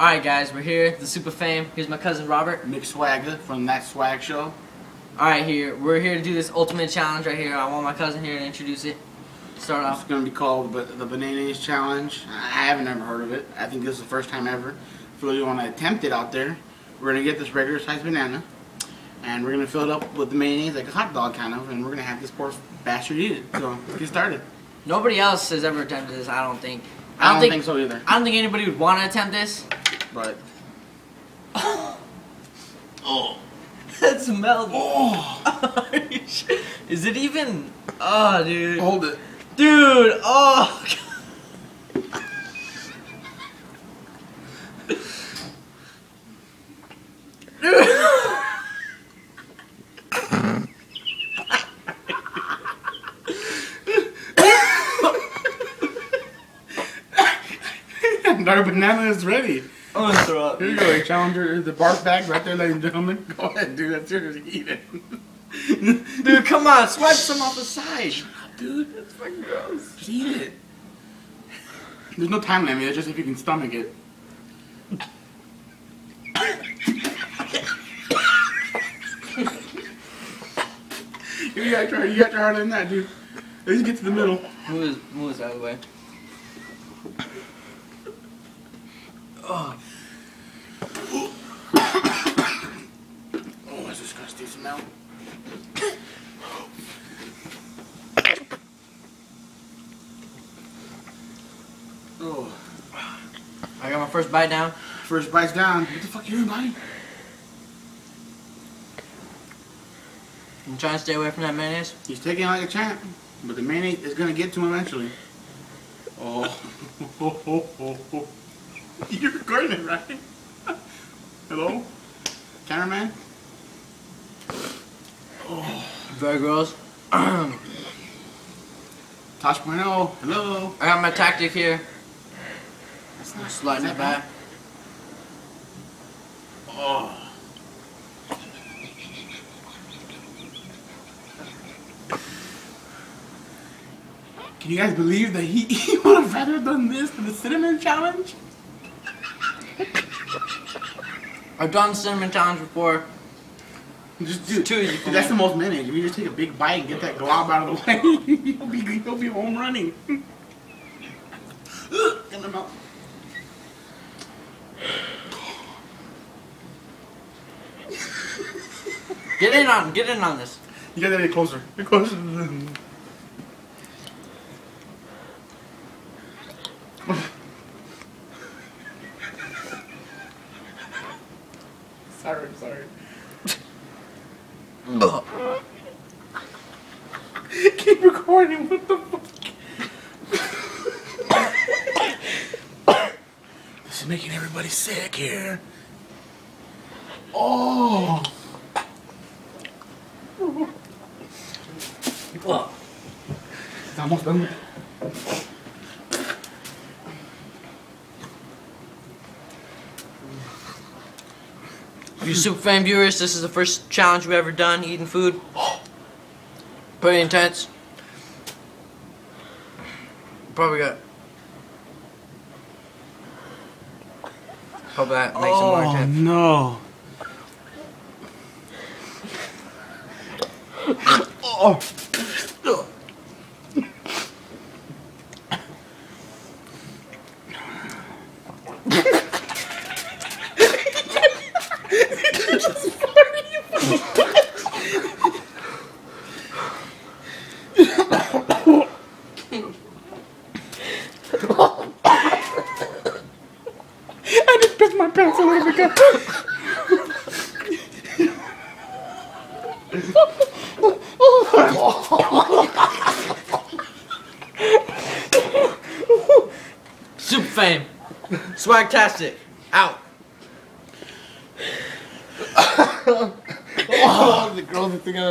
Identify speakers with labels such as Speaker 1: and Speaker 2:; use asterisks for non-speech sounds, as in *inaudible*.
Speaker 1: Alright guys, we're here, the SupaFame. Here's my cousin Robert.
Speaker 2: Mick Swagger from That Swag Show.
Speaker 1: Alright here, we're here to do this ultimate challenge right here. I want my cousin here to introduce it. Start off.
Speaker 2: It's going to be called the Bananas Challenge. I haven't ever heard of it. I think this is the first time ever. If you really want to attempt it out there, we're going to get this regular sized banana. And we're going to fill it up with the mayonnaise like a hot dog kind of. And we're going to have this poor bastard eat it. So, let's get started.
Speaker 1: Nobody else has ever attempted this, I don't think.
Speaker 2: I don't, think, so either.
Speaker 1: I don't think anybody would want to attempt this.
Speaker 2: But, *gasps* oh.
Speaker 1: That smelled.
Speaker 2: oh, *laughs*
Speaker 1: Is it even? Oh, dude.
Speaker 2: hold it.
Speaker 1: Dude, oh. *laughs* *laughs*
Speaker 2: Our banana is ready.
Speaker 1: I'm gonna throw up.
Speaker 2: Here you go, Challenger. The barf bag right there, ladies and gentlemen. *laughs* Go ahead, dude. That's yours. Eat it. *laughs*
Speaker 1: Dude, come on, swipe some off the side.
Speaker 2: dude.
Speaker 1: That's fucking gross.
Speaker 2: Just eat it. There's no time limit. It's just if you can stomach it. *laughs* you gotta try. You gotta try harder than that, dude. At least get to the middle.
Speaker 1: Move his, move his out of the way. Oh,
Speaker 2: Oh, that's disgusting smell. Oh,
Speaker 1: I got my first bite down.
Speaker 2: first bite's down. What the fuck are you doing, buddy?
Speaker 1: I'm trying to stay away from that mayonnaise.
Speaker 2: He's taking it like a champ, but the mayonnaise is gonna get to him eventually. Oh, *laughs* *laughs* you're recording it, right? Hello, cameraman. Oh.
Speaker 1: Very gross. *clears throat* I
Speaker 2: Tosh Point oh, hello.
Speaker 1: got my tactic here.
Speaker 2: That's not
Speaker 1: Sliding it back.
Speaker 2: bad? Oh. Can you guys believe that he, *laughs* he would have rather done this than the cinnamon challenge?
Speaker 1: I've done cinnamon challenge before.
Speaker 2: Just do
Speaker 1: too easy for
Speaker 2: Dude, that's the most mayonnaise. If you just take a big bite and get that glob out of the way, *laughs* you'll be you'll be home running. *laughs* Get them out.
Speaker 1: Get in on, get in on this.
Speaker 2: You gotta get closer. Get closer. Sorry, sorry. *laughs* Keep recording. What the fuck? this is making everybody sick here. Oh. It's almost done.
Speaker 1: You SupaFame viewers, this is the first challenge we've ever done eating food. Pretty intense. Probably got. Hope that makes it more oh, intense.
Speaker 2: no. oh. My pants a little bit.
Speaker 1: SupaFame. Swagtastic. Out. *laughs*
Speaker 2: Oh, the grossest thing I ever.